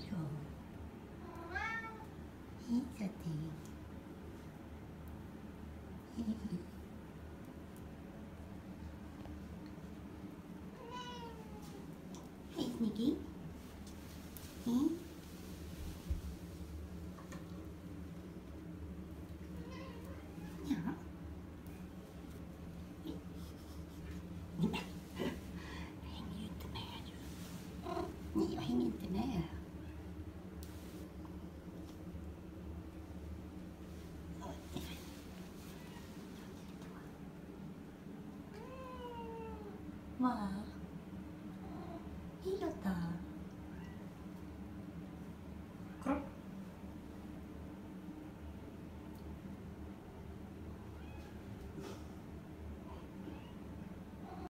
så. Hej Sati. Hej Snicky. まあいいよった